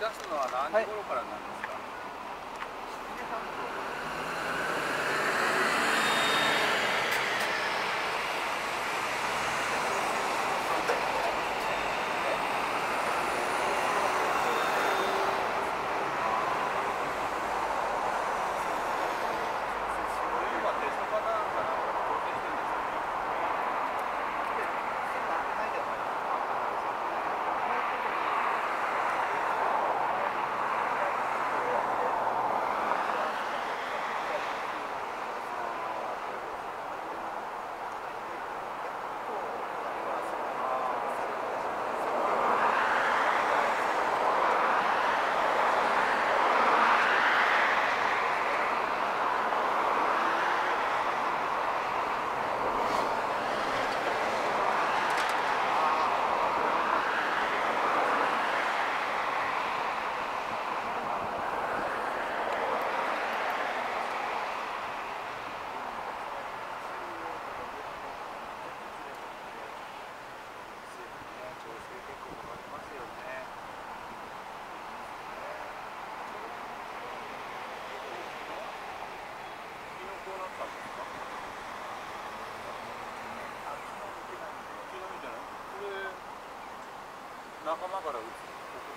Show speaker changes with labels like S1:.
S1: 出すのは何時頃からなんですか、はい。仲間から撃つ